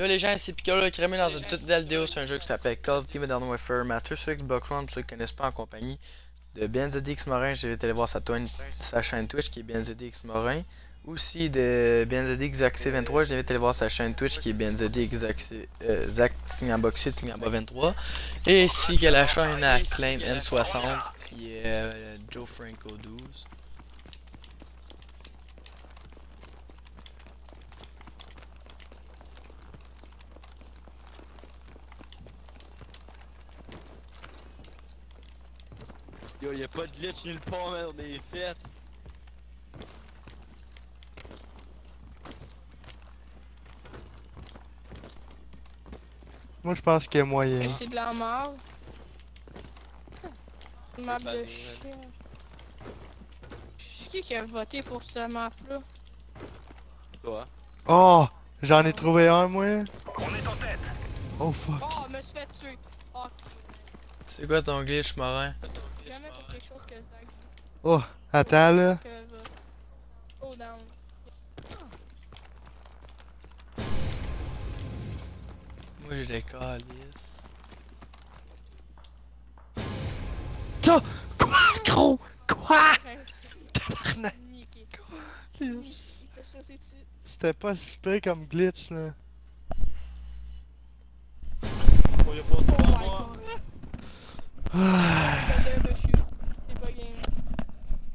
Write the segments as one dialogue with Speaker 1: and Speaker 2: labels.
Speaker 1: Yo les gens, c'est Piccolo le crémé dans une toute belle vidéo sur un jeu qui s'appelle Call of Duty Modern Warfare Master sur Xbox One, pour ceux qui ne connaissent pas en compagnie de BNZX Morin, je vais aller voir sa, sa, chaîne Twitch qui est BNZX Morin. Aussi de BNZX Zaxé 23, je vais aller voir sa chaîne Twitch qui est BNZX Zaxé euh, 23. Et ici il y a la chaîne Acclaim N60 qui est euh, Joe Franco 12.
Speaker 2: Yo, y'a pas de glitch nulle part, man, on est fait.
Speaker 3: Moi je pense qu'il y a moyen.
Speaker 4: C'est de la merde. Map de chien. C'est qui qui a voté pour cette map là?
Speaker 2: Toi.
Speaker 3: Oh! J'en ai trouvé un moi!
Speaker 5: On est en tête!
Speaker 3: Oh fuck!
Speaker 4: Oh, je me suis fait tuer! Oh,
Speaker 1: C'est quoi ton glitch, marin?
Speaker 4: Jamais fait quelque chose que Zach.
Speaker 3: Oh! Attends là!
Speaker 4: Va. Oh, down.
Speaker 1: Moi j'ai des calices.
Speaker 3: Ça! Quoi, gros? Quoi? Tabarnak! C'était pas si pire comme glitch là.
Speaker 2: On y'a pas
Speaker 4: Oh
Speaker 2: ça
Speaker 4: my
Speaker 2: moi.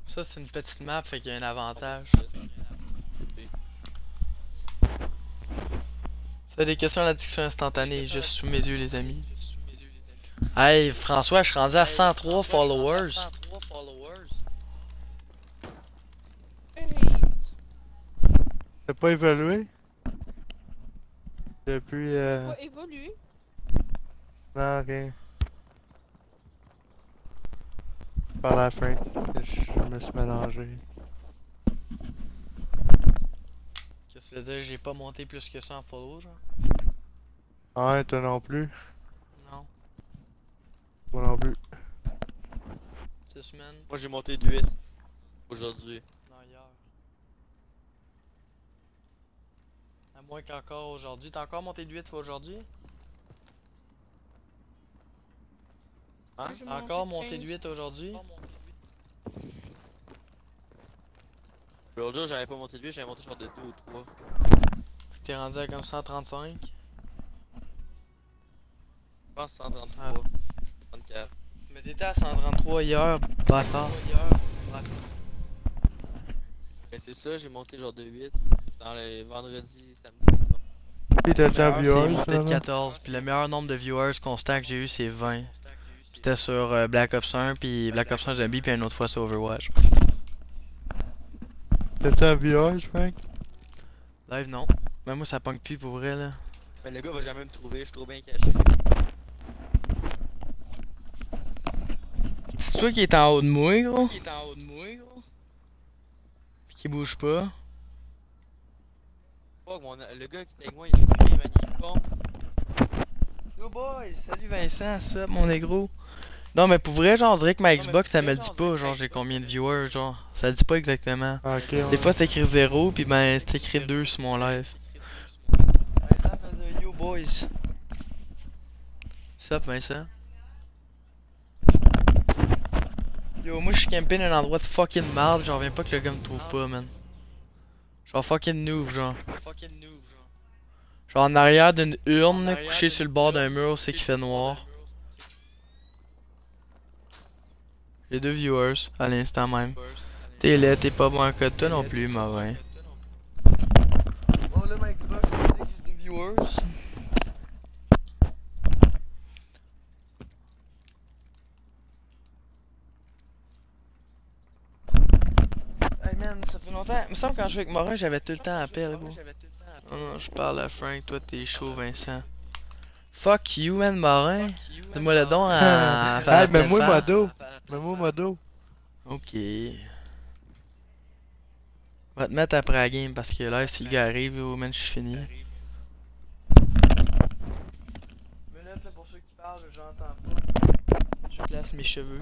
Speaker 1: Ça c'est une petite map, fait qu'il y a un avantage. C'est des questions à l'addiction instantanée, juste sous mes yeux les amis. Hey François, je suis rendu à 103 followers.
Speaker 3: T'as pas évolué? Depuis euh.
Speaker 4: Va évoluer.
Speaker 3: Non, rien. Par la fin, que je me suis mélangé.
Speaker 1: Qu'est-ce que tu veux dire, j'ai pas monté plus que ça en follow genre?
Speaker 3: Ah ouais, toi non plus.
Speaker 1: Non.
Speaker 3: Moi non plus.
Speaker 1: 6 semaines?
Speaker 2: Moi j'ai monté de 8 aujourd'hui.
Speaker 1: Non, hier. À moins qu'encore aujourd'hui. T'as encore monté de 8 fois aujourd'hui?
Speaker 2: Hein?
Speaker 1: Encore
Speaker 4: monté
Speaker 1: de
Speaker 4: 15.
Speaker 1: 8 aujourd'hui?
Speaker 2: L'autre jour j'avais pas monté de 8, j'avais monté genre de 2 ou 3.
Speaker 1: T'es rendu à comme 135?
Speaker 2: Je pense 133.
Speaker 1: Ah.
Speaker 2: 34.
Speaker 1: Mais t'étais à 133 hier, bâtard.
Speaker 2: Mais c'est ça, j'ai monté genre de 8 dans les vendredis, samedi, dimanche.
Speaker 3: Pis t'as déjà
Speaker 1: monté de
Speaker 3: là?
Speaker 1: 14. Puis le meilleur nombre de viewers constant que j'ai eu, c'est 20. C'était sur euh, Black Ops 1, puis Black Ops 1 Zombie, puis une autre fois sur Overwatch.
Speaker 3: T'as déjà vu un, je pense?
Speaker 1: Live, non. Mais moi, ça punk plus pour vrai, là.
Speaker 2: Mais le gars va jamais me trouver, je suis trop bien caché.
Speaker 1: C'est toi qui est en haut de moi, gros?
Speaker 2: Il est en haut de moi, gros?
Speaker 1: Puis qui bouge pas?
Speaker 2: Mon, le gars qui était avec moi, il est bien, man, il est con.
Speaker 1: Yo boys, salut Vincent, ça, mon négro. Non, mais pour vrai, genre, on dirait que ma Xbox, ça me le dit pas, genre, j'ai combien de viewers, genre. Ça le dit pas exactement.
Speaker 3: Ah,
Speaker 1: Des fois, c'est écrit 0, puis ben, c'est écrit 2 sur mon live. Vincent faisait Yo boys. Sup, Vincent? Yo, moi, je suis campé dans un endroit de fucking merde, j'en reviens pas que le gars me trouve pas, man. Genre fucking noob, genre. Genre en arrière d'une urne, couché sur le bord d'un mur, c'est qui fait noir. J'ai deux viewers, à l'instant même. T'es laid, t'es pas bon en code, toi non plus, marin. Oh là, ma Xbox, j'ai deux viewers. Hey man, ça fait longtemps. Il me semble que quand je jouais avec Morin, j'avais tout le temps appel, gros. Non, non, je parle à Frank, toi t'es chaud, Vincent. Fuck you, man, Morin. Dis-moi le don à. la
Speaker 3: mets-moi modo! Mets-moi modo!
Speaker 1: Ok. Va te mettre après la game parce que là, si le gars arrive, oh man, je suis fini. Minute là pour ceux qui parlent, j'entends pas. Je place mes cheveux.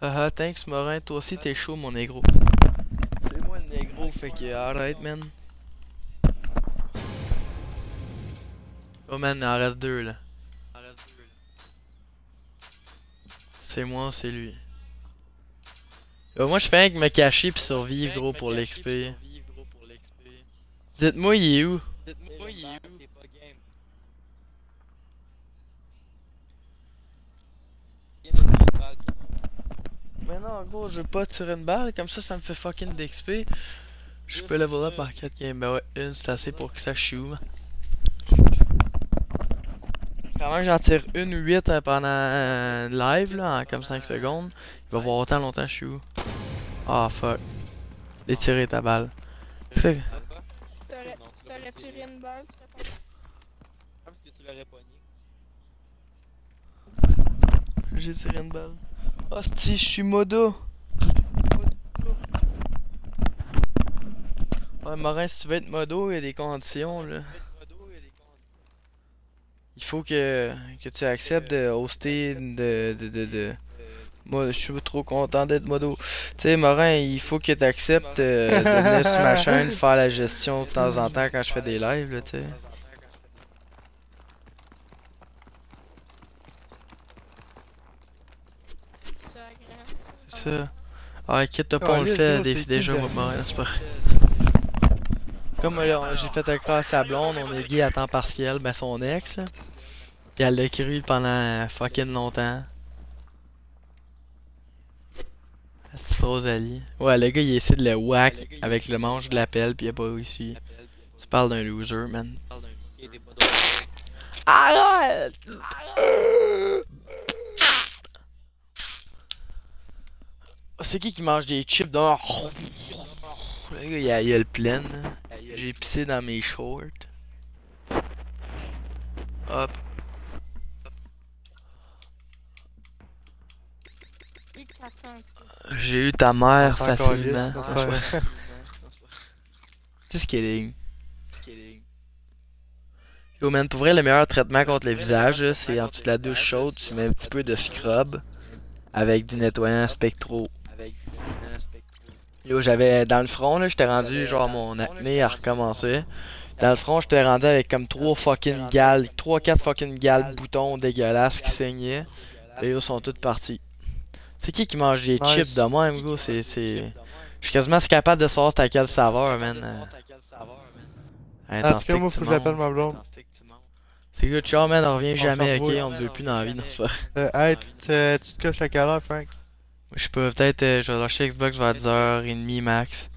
Speaker 1: Haha, thanks Morin, toi aussi t'es chaud mon négro. C'est moi le négro, fait que arrête man. Oh man, il en reste deux là. C'est moi, c'est lui? Euh, moi, je fais rien que me cacher puis survivre, gros, pour l'XP. Dites-moi, il est où?
Speaker 2: Dites-moi, il est où?
Speaker 1: Mais non, gros, je veux pas tirer une balle, comme ça, ça me fait fucking d'XP. Je peux level up par 4 games. Ben ouais, une, c'est assez pour que ça choue. Quand même, j'en tire une ou 8 euh, pendant euh, live, là, en comme 5 secondes. Il va voir autant longtemps que je suis où. Ah, fuck. Détirer ta balle. Fait
Speaker 4: t'aurais-
Speaker 2: tiré.
Speaker 4: tiré une balle, tu serais pas.
Speaker 2: Ah, parce que tu l'aurais pogné.
Speaker 1: J'ai tiré une balle. Hostie, je suis modo. Ouais, Morin, si tu veux être modo, il y a des conditions, là. Il faut que, que tu acceptes de hoster de. de, de, de- Moi, je suis trop content d'être modo. Tu sais, Morin, il faut que tu acceptes euh, de venir sur ma chaîne faire la gestion de temps en temps quand je fais des lives, là, tu sais. Ça. Ah, inquiète-toi pas, on le fait des, déjà, Morin, c'est pas vrai. Comme euh, j'ai fait un cas à sa blonde, on est gay à temps partiel, ben son ex. Puis elle l'a écrit pendant fucking longtemps. C'est Rosalie. Ouais, le gars il essaie de le whack avec le manche de la pelle, puis il a pas réussi. Tu parles d'un loser, man. Arrête! C'est qui qui mange des chips dans. Gars, il il a le plein. là. J'ai pissé dans mes shorts. Hop.
Speaker 4: Oui, 400.
Speaker 1: J'ai eu ta mère facilement. je sais. Yo man, pour vrai, le meilleur traitement contre le visage, là, c'est en dessous de la douche chaude, tu mets un petit peu de scrub avec du nettoyant spectro. Yo, j'avais dans le front, là, j'étais rendu genre mon acné a recommencé. Dans le front, j'étais rendu avec comme 3 fucking gales, 3-4 fucking gales boutons dégueulasses qui saignaient. Et ils sont toutes partis. C'est qui qui mange des chips de même, gros? C'est. c'est... Je suis quasiment capable de savoir c'était à quelle saveur, man.
Speaker 3: En
Speaker 1: intense
Speaker 3: tout cas, moi, faut que j'appelle ma blonde.
Speaker 1: C'est good, ciao, man, on revient jamais, ok? On ne veut plus dans la vie, non, c'est pas.
Speaker 3: Euh, hey, tu te, couches à quelle heure, Frank?
Speaker 1: Je pas, peut-être euh, je vais lâcher Xbox vers 10h30 max.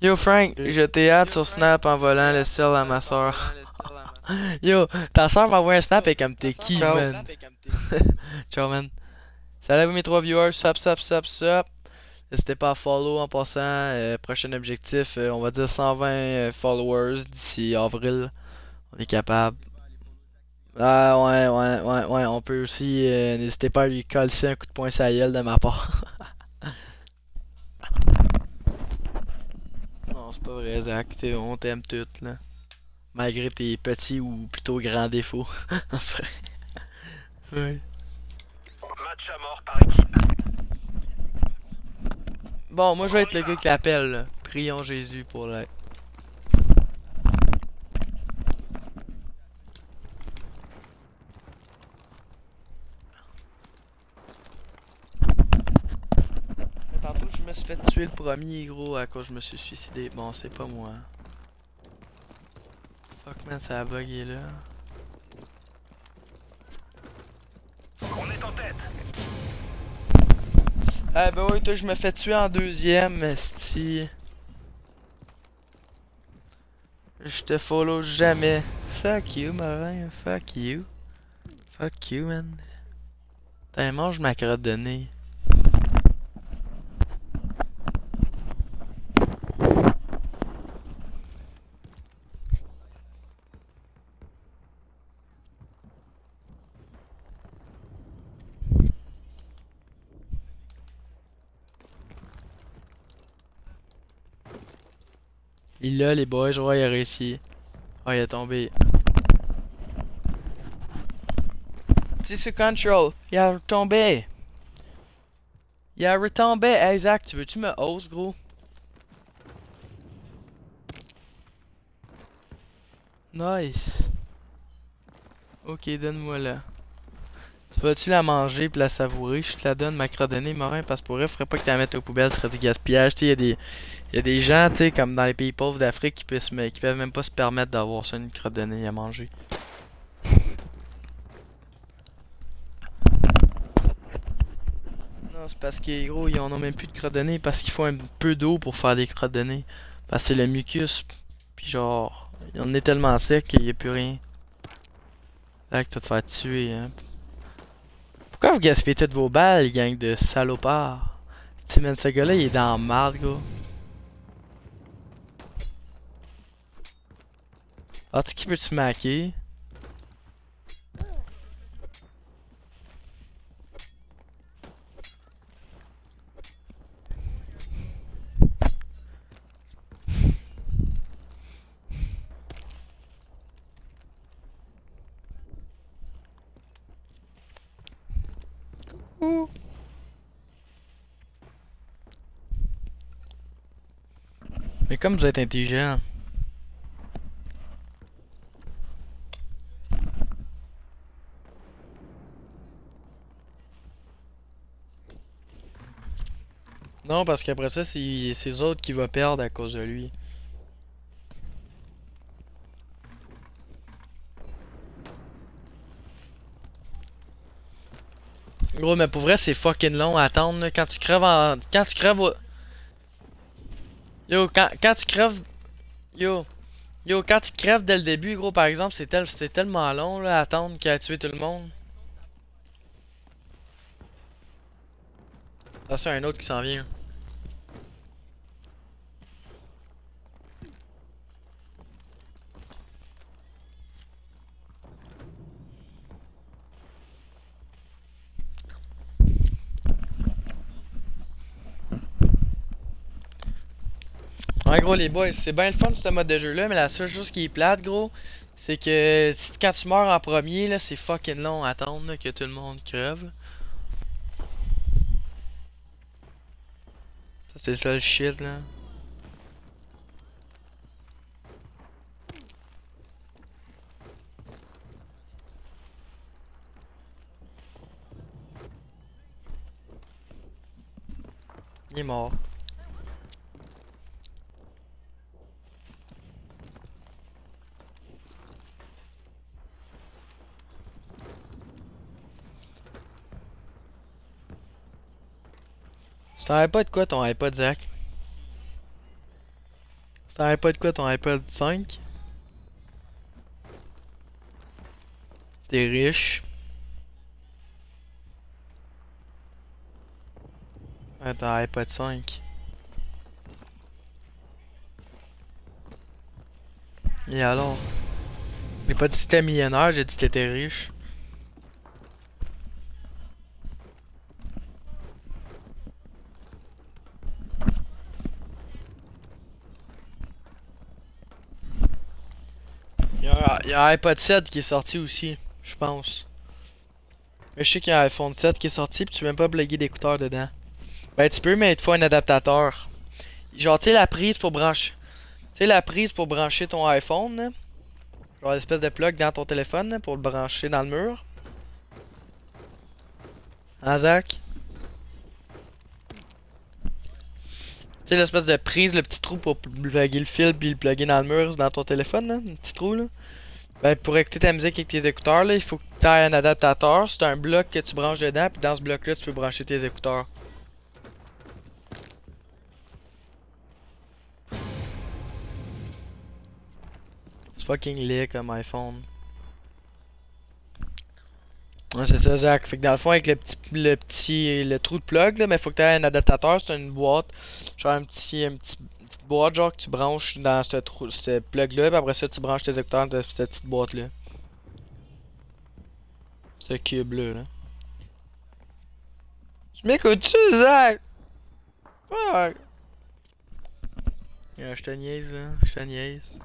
Speaker 1: Yo, Frank, je t'ai hâte sur Snap en volant le sel à ma soeur. Yo, ta soeur m'a envoyé un snap et comme t'es qui, man? Ciao, man. Salut à vous, mes trois viewers. Sup, sup, sup, sup. N'hésitez pas à follow en passant. Euh, prochain objectif, euh, on va dire 120 euh, followers d'ici avril. On est capable. Ah ouais, ouais, ouais, ouais. On peut aussi. euh, N'hésitez pas à lui coller un coup de poing gueule de ma part. non, c'est pas vrai, Zach. t'sais, on t'aime toutes, là. Malgré tes petits ou plutôt grands défauts. non, c'est vrai. Ouais.
Speaker 5: Match à mort par équipe.
Speaker 1: Bon, moi je vais être le gars qui l'appelle. là. Prions Jésus pour l'être. Mais Tantôt, je me suis fait tuer le premier, gros, à cause je me suis suicidé. Bon, c'est pas moi. Fuck, man, ça a bugué là.
Speaker 5: On est en tête.
Speaker 1: Ah, ben oui, toi, je me fais tuer en deuxième, esti. Je te follow jamais. Fuck you, Marin. Fuck you. Fuck you, man. T'as mange ma crotte de nez. Il l'a, les boys. Ouais, il a réussi. Ah, il est tombé. C'est ce control. Il a retombé. Il a retombé. Zach, tu veux-tu me hausse, gros? Nice. Ok, donne-moi la. Tu vas-tu la manger puis la savourer? Je te la donne, ma crodonnée, Morin, parce que pour vrai, faudrait pas que tu la mettes aux poubelles, ce serait du gaspillage. Sais, y. Y a des gens, tu sais, comme dans les pays pauvres d'Afrique, qui, qui peuvent même pas se permettre d'avoir ça, une crodonnée à manger. Non, c'est parce que gros, ils en ont même plus de crodonnée parce qu'il faut un peu d'eau pour faire des crodonnées. Parce que c'est le mucus. Puis genre, il en est tellement sec qu'il y a plus rien. Là que tu vas te faire tuer. Hein. Pourquoi vous gaspillez toutes vos balles, gang de salopards? Tu ce gars-là, il est dans marde, gros. Ah, tu qui peux-tu maquer? Mais comme vous êtes intelligent. Non, parce qu'après ça, c'est eux autres qui vont perdre à cause de lui. Gros, mais pour vrai, c'est fucking long à attendre. Quand tu crèves en. Quand tu crèves Yo, quand, quand tu crèves. Yo. Yo, quand tu crèves dès le début, gros, par exemple, c'est tel... tellement long là, à attendre qu'il a tué tout le monde. Ah, c'est un autre qui s'en vient. Ouais, gros, les boys, c'est bien le fun ce mode de jeu là, mais la seule chose qui est plate, gros, c'est que quand tu meurs en premier, là, c'est fucking long à attendre que tout le monde crève. Ça, c'est le seul shit là. Il est mort. C'est un iPod quoi ton iPod Zach? C'est un iPod quoi ton iPod 5? T'es riche. T'as un iPod 5. Et alors? J'ai pas dit que t'étais millionnaire, j'ai dit que t'étais riche. Il y, a, un iPod 7 qui est sorti aussi, je pense. Mais je sais qu'il y a un iPhone 7 qui est sorti, puis tu peux même pas plugger d'écouteurs dedans. Ben tu peux, mais il te faut un adaptateur. Genre, tu sais, la prise pour brancher. Tu sais, la prise pour brancher ton iPhone. Genre, l'espèce de plug dans ton téléphone, pour le brancher dans le mur. Hein, Zach? Tu sais, l'espèce de prise, le petit trou pour plugger le fil puis le plugger dans le mur dans ton téléphone, là, un petit trou, là. Ben, pour écouter ta musique avec tes écouteurs, là, il faut que tu aies un adaptateur. C'est un bloc que tu branches dedans, puis dans ce bloc-là, tu peux brancher tes écouteurs. C'est fucking laid comme iPhone. Ouais, c'est ça, Zach. Fait que dans le fond, avec le petit, le petit, le trou de plug, là, mais faut que tu aies un adaptateur. C'est une boîte, genre un petit, un petit, petite boîte, genre que tu branches dans ce ce plug-là, puis après ça, tu branches tes écouteurs dans cette petite boîte-là. Ce cube-là, là. Tu m'écoutes-tu, Zach? Fuck! Yeah, je te niaise, là. Je te niaise.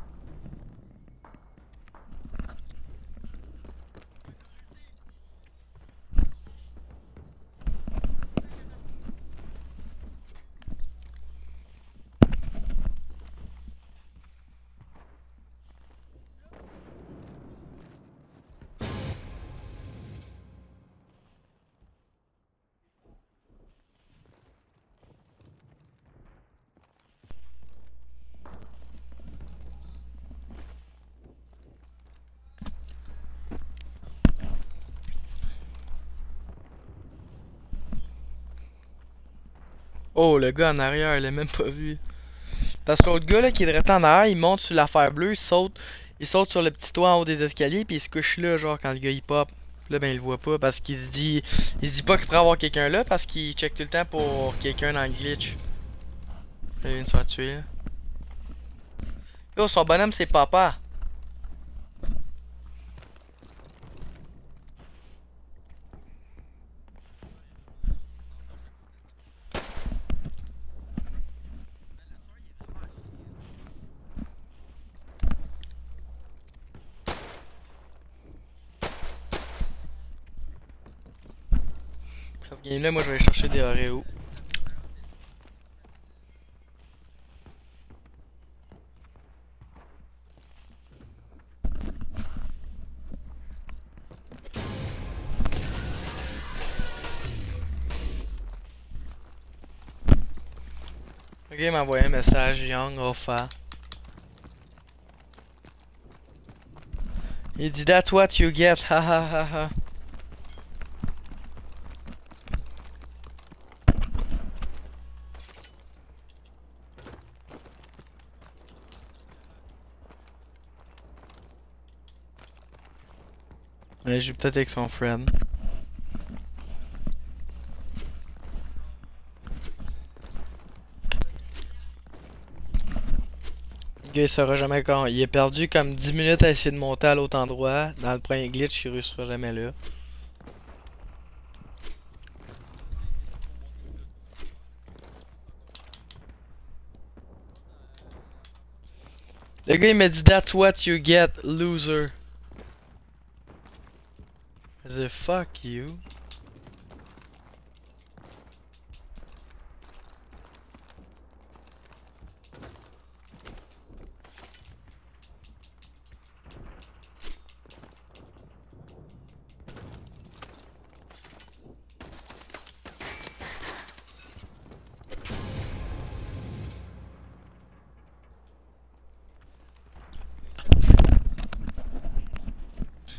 Speaker 1: Oh, le gars en arrière, il l'a même pas vu. Parce que l'autre gars là qui est direct en arrière, il monte sur l'affaire bleue, il saute, il saute sur le petit toit en haut des escaliers, puis il se couche là, genre quand le gars il pop. Là, ben il le voit pas parce qu'il se dit. Il se dit pas qu'il pourrait avoir quelqu'un là parce qu'il check tout le temps pour quelqu'un dans le glitch. Il y a une soit tuée là. Yo, son bonhomme c'est papa. Game là, moi je vais aller chercher des. Ok, il m'a envoyé un message, Young Alpha. Il dit That's what you get, ha ha ha ha. Ouais, je joue peut-être avec son friend. Le gars il saura jamais quand. Il est perdu comme 10 minutes à essayer de monter à l'autre endroit. Dans le premier glitch, il réussira jamais là. Le gars il m'a dit That's what you get, loser. Said, fuck you.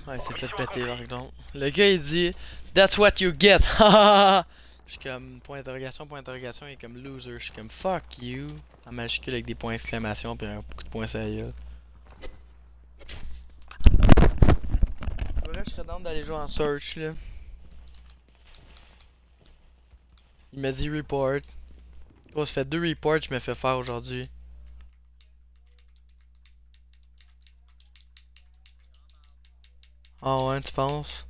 Speaker 1: Ouais, il s'est fait péter par exemple. Le gars il dit That's what you get. Je suis comme point d'interrogation, point d'interrogation, il est comme loser. Je suis comme fuck you. En majuscule avec des points d'exclamation puis un coup de gueule. Faudrait que je serais down d'aller jouer en search là. Il m'a dit report. Oh, ça fait deux reports je me fais faire aujourd'hui. Ah ouais, tu penses?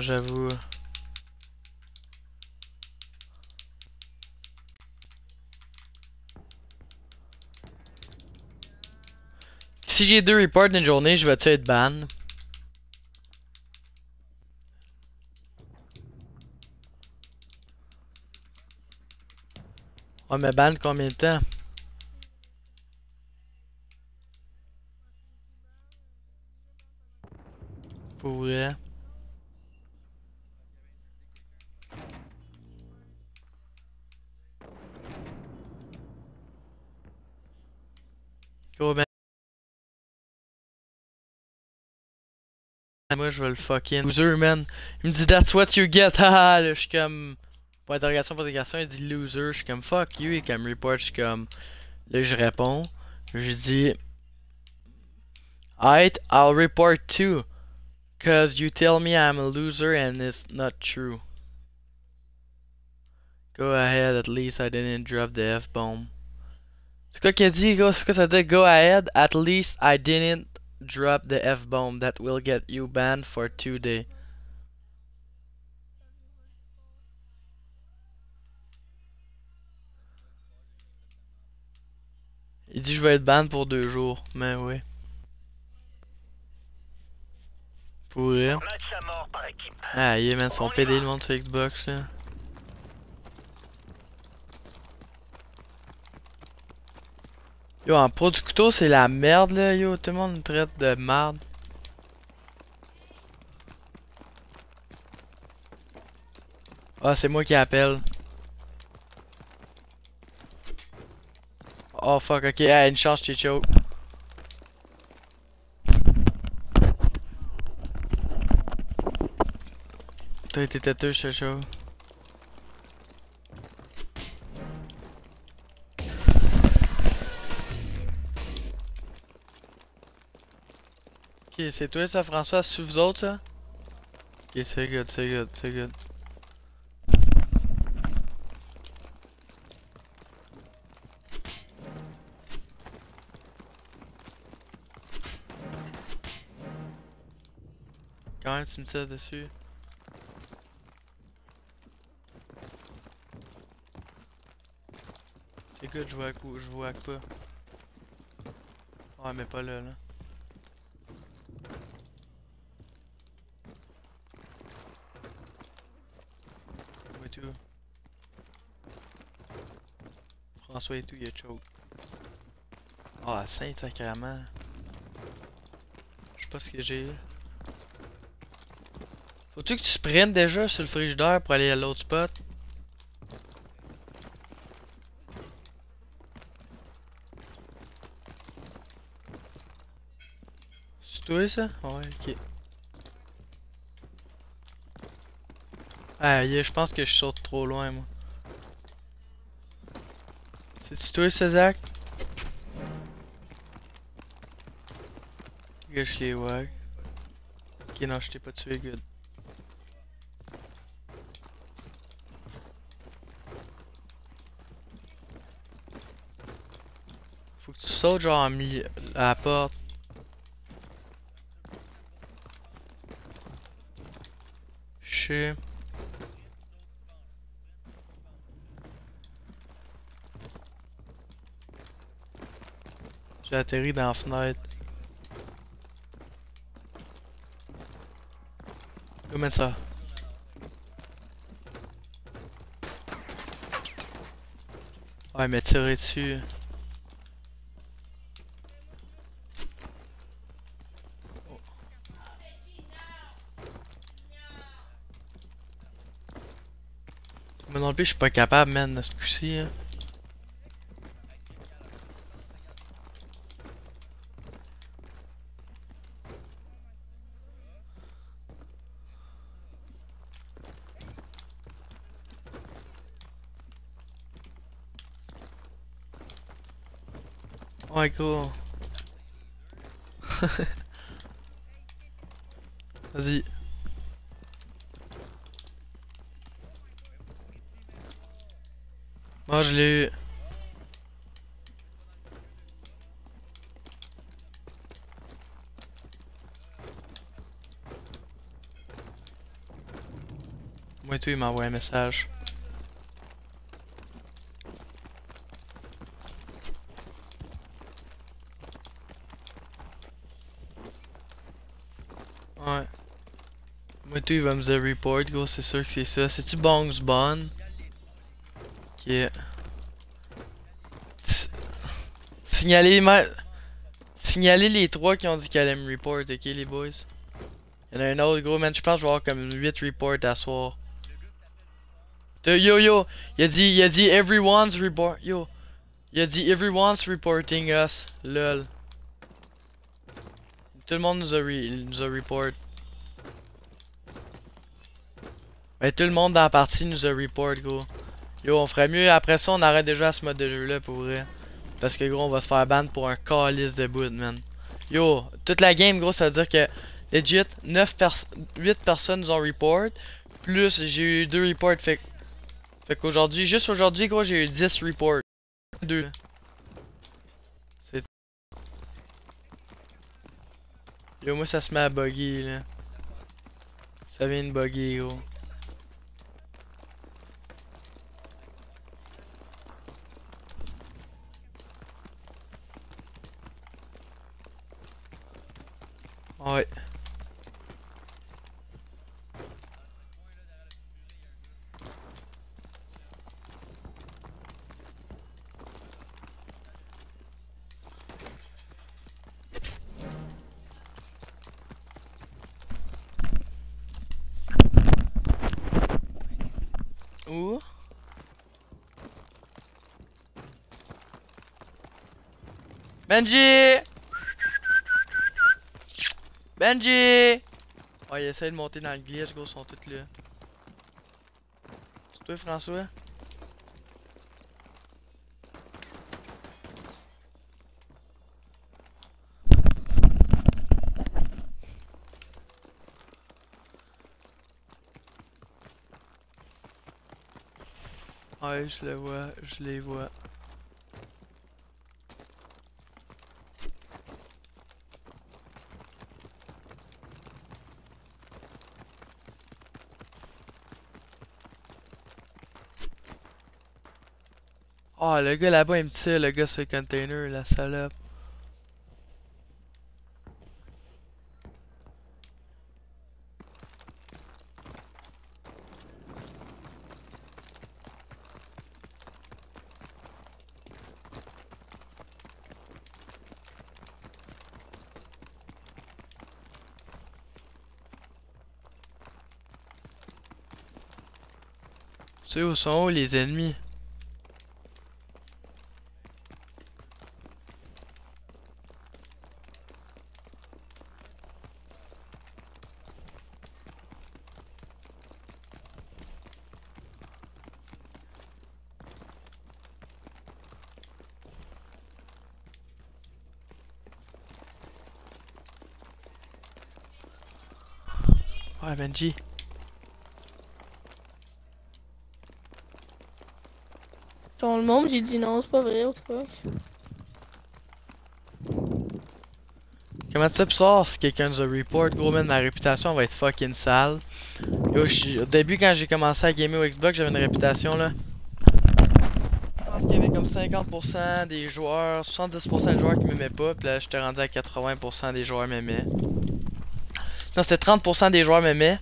Speaker 1: J'avoue. Si j'ai deux reports d'une journée, je vais-tu être ban? Ouais, mais ban combien de temps? Pour vrai? Moi je vais le fucking loser man. Il me dit that's what you get haha là je suis comme Point d'interrogation, point d'interrogation, il dit loser, je suis comme fuck you, est comme report, je suis comme là je réponds, je dis Alright, I'll report too. Cause you tell me I'm a loser and it's not true. Go ahead, at least I didn't drop the F-bomb. C'est quoi qu'il a dit, gars? C'est quoi ça dit? Go ahead, at least I didn't drop the F-bomb that will get you banned for two days. Il dit je vais être ban pour deux jours, mais oui. Pour
Speaker 5: équipe.
Speaker 1: Ah, yeah, man, son PD le monde sur Xbox là. Yo, en producto, c'est la merde là, yo. Tout le monde me traite de merde. Ah, c'est moi qui appelle. Oh fuck, ok, ah, une chance, choke. T'as été têteux, je Ok, c'est toi ça, François, c'est vous autres ça? Ok, c'est good, c'est good, c'est good. Quand même, tu me tires dessus. C'est good, je vois, coup, je vois pas. Ouais, mais pas là, là. Ouais, tout. François et tout, il a choke. Ah, saint sacrément. Je sais pas ce que j'ai. Faut-tu que tu sprintes déjà sur le frigidaire pour aller à l'autre spot? C'est toi ça? Ouais, ok. Ah, je pense que je saute trop loin, moi. C'est-tu toi ça, Zach? Gâche les wags. Ok, non, je t'ai pas tué, good. Faut que tu sautes genre en milieu à la porte. Je J'ai atterri dans la fenêtre. Comment ça? Ouais, mais tirer dessus. Mais non plus, je suis pas capable, man, de ce coup-ci. hein. Cool. Vas-y. Moi, je l'ai eu. Moi et tout, il m'a envoyé un message. Ouais. Moi et tout, il va me report, gros, c'est sûr que c'est ça. C'est-tu Bongs Bon? Ok. S- Signalez, ma... Signalez les trois qui ont dit qu'ils allaient me report, ok les boys? Y'en a un autre gros, man, je pense que je vais avoir comme 8 reports à soir. Yo yo, il a dit, il a dit everyone's report, yo. Il a dit everyone's reporting us, lol. Tout le monde nous a, re- nous a report. Mais tout le monde dans la partie nous a report, gros. Yo, on ferait mieux après ça, on arrête déjà ce mode de jeu là pour vrai. Parce que gros, on va se faire ban pour un calice de bout, man. Yo, toute la game, gros, ça veut dire que legit 9 pers 8 personnes nous ont report. Plus j'ai eu 2 reports, fait, fait qu'aujourd'hui, juste aujourd'hui, gros, j'ai eu 10 reports. 2. C'est. Yo, moi ça se met à bugger là. Ça vient de bugger, gros. Ouais. Benji! Benji! Oh, il essaie de monter dans le glitch, gros, ils sont tous là. C'est toi, François? Ouais, je le vois, je les vois. Oh, le gars là-bas, il me tire, le gars sur le container, la salope. Tu sais où sont les ennemis? Benji.
Speaker 4: Dans le monde, j'ai dit non, c'est pas vrai, what the fuck?
Speaker 1: Comment tu sais pour savoir si quelqu'un nous a report? Gros, man, ma réputation va être fucking sale. Yo, au début, quand j'ai commencé à gamer au Xbox, j'avais une réputation là. Je pense qu'il y avait comme 50% des joueurs, 70% des joueurs qui m'aimaient pas, puis là, j'étais rendu à 80% des joueurs m'aimaient. Non, c'était 30% des joueurs m'aimaient.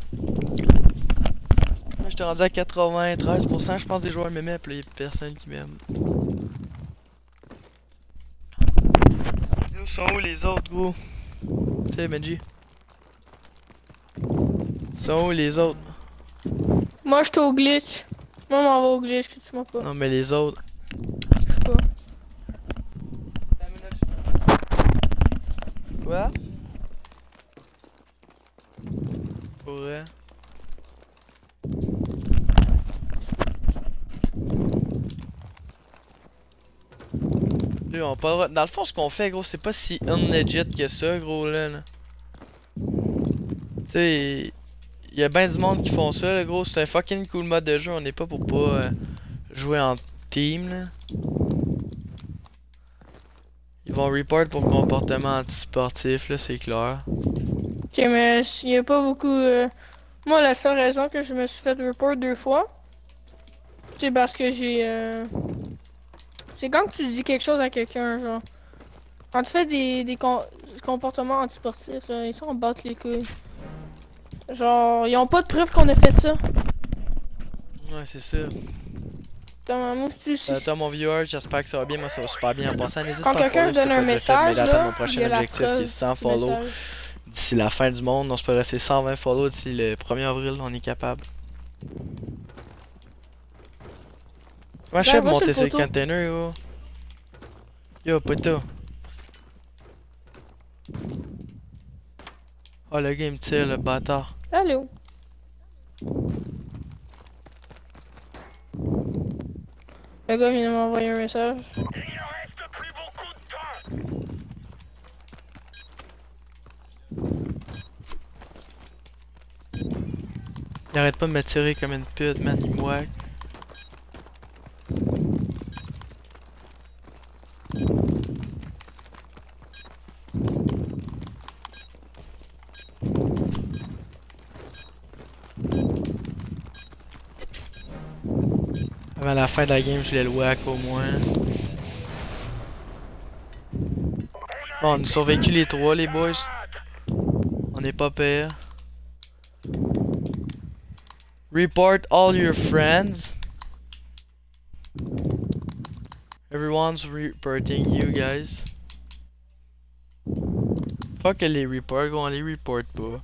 Speaker 1: Là, j'étais rendu à 93%, je pense, des joueurs m'aimaient, puis y'a personne qui m'aime. Où sont où les autres, gros? Tu sais, Benji. Ils sont où les autres?
Speaker 4: Moi, j'étais au glitch. Moi, m'en vais au glitch, que tu m'as pas.
Speaker 1: Non, mais les autres.
Speaker 4: Je sais pas.
Speaker 1: Quoi? Pour vrai? Dans le fond, ce qu'on fait, gros, c'est pas si unlegit que ça, gros, là. là. Tu sais, il y a ben du monde qui font ça, là, gros. C'est un fucking cool mode de jeu. On n'est pas pour pas euh, jouer en team, là. Ils vont report pour comportement antisportif, là, c'est clair.
Speaker 4: Ok, mais il y a pas beaucoup. euh, Moi, la seule raison que je me suis fait report deux fois, c'est parce que j'ai. euh, C'est quand tu dis quelque chose à quelqu'un, genre. Quand tu fais des, des com- comportements antisportifs, là, ils s'en battent les couilles. Genre, ils ont pas de preuve qu'on a fait ça.
Speaker 1: Ouais, c'est ça.
Speaker 4: Attends, moi, si tu-
Speaker 1: Euh, toi, mon viewer, j'espère que ça va bien. Moi, ça va super bien en passant. N'hésite
Speaker 4: Quand
Speaker 1: pas à
Speaker 4: quelqu'un donne un message, là,
Speaker 1: mon
Speaker 4: il
Speaker 1: prochain
Speaker 4: y a la
Speaker 1: objectif qui est
Speaker 4: preuve
Speaker 1: 100
Speaker 4: du
Speaker 1: follow d'ici la fin du monde. On se peut rester 120 follow d'ici le 1er avril. On est capable. Comment je
Speaker 4: sur
Speaker 1: monter
Speaker 4: le
Speaker 1: sur le
Speaker 4: poteau.
Speaker 1: container, yo? Yo, poteau. Oh, le gars, il me tire, le bâtard.
Speaker 4: Allô? Le gars vient de m'envoyer un message.
Speaker 5: Il
Speaker 1: arrête pas de me tirer comme une pute, man. Il me Avant la fin de la game, je l'ai le whack au moins. On a survécu les trois, les boys. On est pas pire. Report all your friends. Everyone's reporting you guys. Fuck les reports, gros, on les report pas.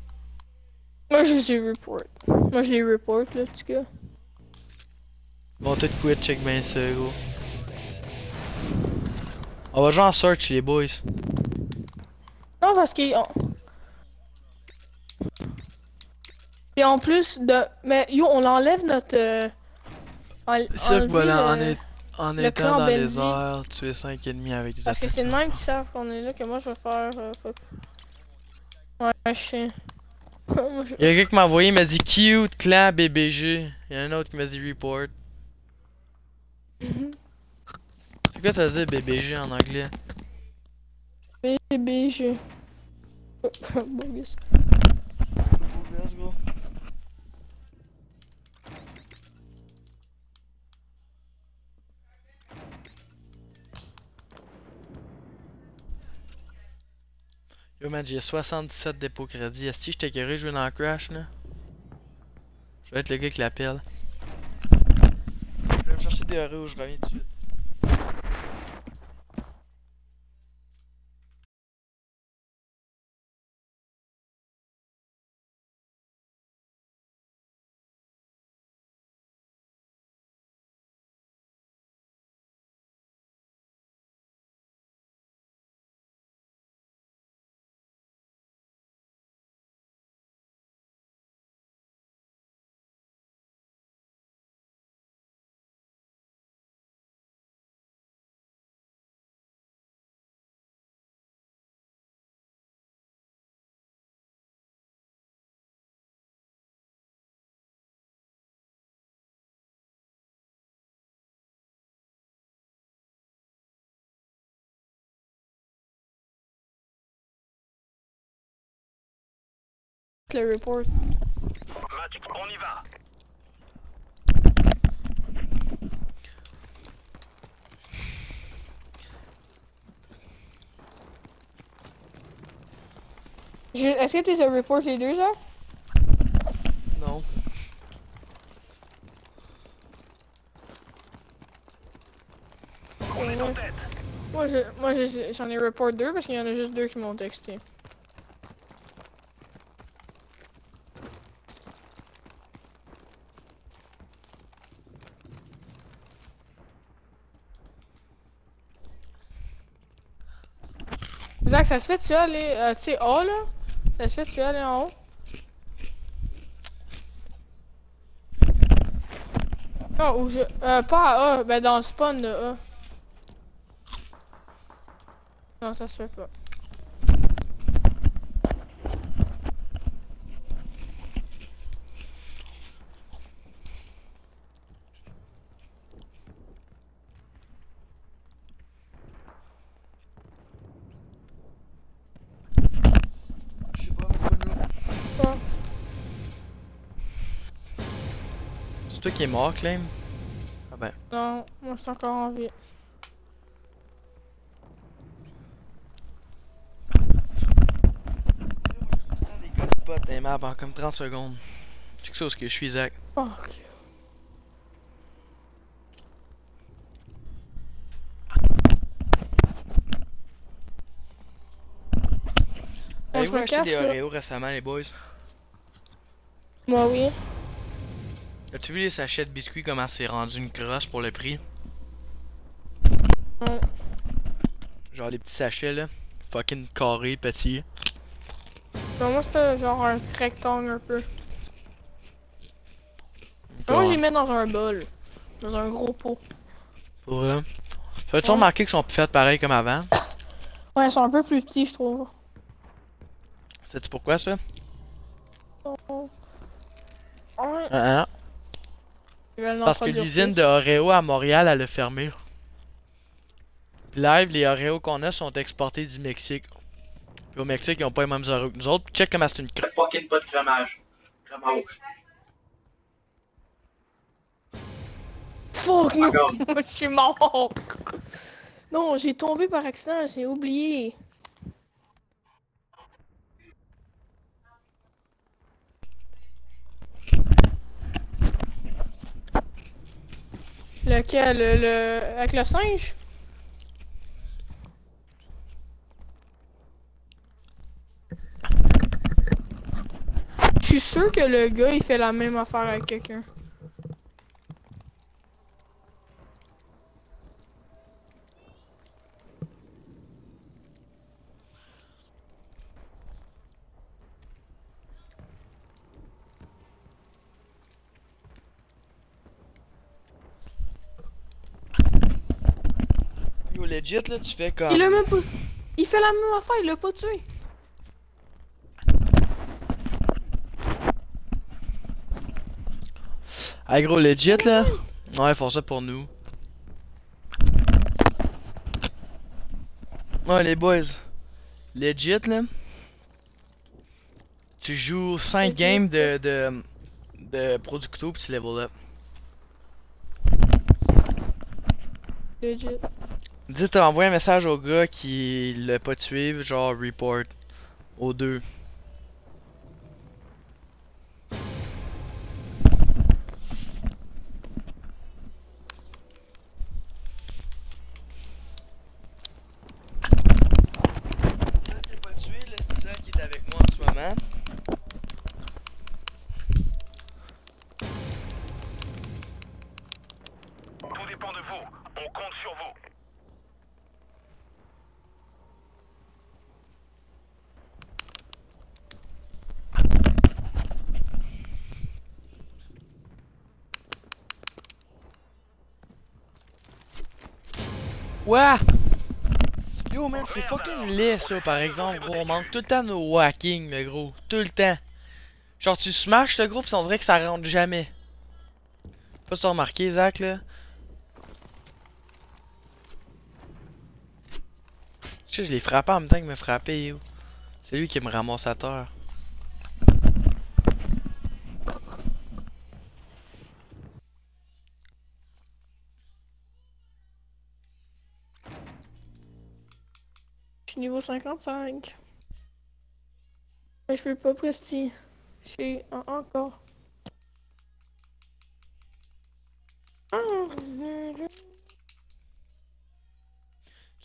Speaker 4: Moi, je les report. Moi, je les report, là, petit gars.
Speaker 1: Ils vont tout quit, check bien ça, gros. On va jouer en search les boys.
Speaker 4: Non, parce que. on- Et en plus de. Mais yo, on enlève notre. euh, en-
Speaker 1: C'est
Speaker 4: enlever
Speaker 1: voilà, en, est- en
Speaker 4: le
Speaker 1: étant dans les airs, tuer 5 ennemis avec des
Speaker 4: Parce que c'est le même qui savent qu'on est là que moi je vais faire. euh, fuck. Ouais, je sais.
Speaker 1: Il y a quelqu'un qui m'a envoyé, il m'a dit cute, clan, BBG. Il y a un autre qui m'a dit report. C'est quoi ça veut dire BBG en anglais?
Speaker 4: BBG. Bogus.
Speaker 1: Let's go. Yo man, j'ai 77 dépôts crédit. Est-ce que j'étais carré jouer dans Crash là? Je vais être le gars qui l'appelle. Des Oreos, je reviens tout de suite.
Speaker 4: Le report.
Speaker 5: Match, on y va.
Speaker 4: Je- Est-ce que t'es un report les deux genre?
Speaker 1: Non.
Speaker 5: On est en tête.
Speaker 4: Moi, je, moi je- j'en ai report deux parce qu'il y en a juste deux qui m'ont texté. Ça se fait tu aller, euh, tu sais, A là? Ça se fait tu aller en haut? Non, ou je. Euh, pas à A, ben dans le spawn de A. Non, ça se fait pas.
Speaker 1: Toi qui es mort, Claim? Ah ben.
Speaker 4: Non, moi je suis encore en vie.
Speaker 1: des gars de potes des maps en comme 30 secondes. Que ça où est-ce que je suis, Zach.
Speaker 4: Oh, ok. Bon, je
Speaker 1: Avez-vous acheté des. Oreos récemment, les boys?
Speaker 4: Moi oui.
Speaker 1: As-tu vu les sachets de biscuits, comment c'est rendu une crosse pour le prix?
Speaker 4: Ouais.
Speaker 1: Genre des petits sachets, là. Fucking carrés, petits.
Speaker 4: Non, moi c'était genre un rectangle un peu. Mais Moi j'y mets dans un bol. Dans un gros pot.
Speaker 1: Pour vrai. Fais-tu
Speaker 4: Ouais.
Speaker 1: remarquer qu'ils sont plus faits pareil comme avant?
Speaker 4: Ouais, ils sont un peu plus petits, je trouve.
Speaker 1: Sais-tu pourquoi, ça?
Speaker 4: Ouais.
Speaker 1: Hein, hein? Parce que l'usine de Oreo à Montréal, elle a fermé. Puis live, les Oreos qu'on a sont exportés du Mexique. Puis au Mexique, ils ont pas les mêmes Oreos que nous autres. Puis check comment c'est une crème. Fucking pas de fromage. Fromage.
Speaker 4: Fuck, non! je suis mort! Non, j'ai tombé par accident, j'ai oublié. Lequel? Le, le- Avec le singe? Je suis sûr que le gars il fait la même affaire avec quelqu'un.
Speaker 1: Legit là, tu fais comme.
Speaker 4: Il a même pas. Il fait la même affaire, il l'a pas tué.
Speaker 1: Ah gros, legit là. Ouais, font ça pour nous. Ouais, les boys. Legit là. Tu joues 5
Speaker 4: Legit,
Speaker 1: games de, de, de Producto pis tu level up.
Speaker 4: Legit.
Speaker 1: Dis, t'as envoyé un message au gars qui l'a pas tué, genre report. Aux deux. T'es pas tué, là, c'est ça qui est avec moi en ce moment.
Speaker 5: Tout dépend de vous. On compte sur vous.
Speaker 1: Ouais! Yo man, c'est fucking laid ça par exemple, gros. On manque tout le temps nos whacking, le gros. Tout le temps. Genre, tu smash le gros, pis on dirait que ça rentre jamais. Pas si t'as remarqué, Zach, là. Je sais, je l'ai frappé en même temps qu'il me frappait, yo. C'est lui qui me ramasse à terre.
Speaker 4: Niveau 55. Mais je peux pas prestiger en- encore.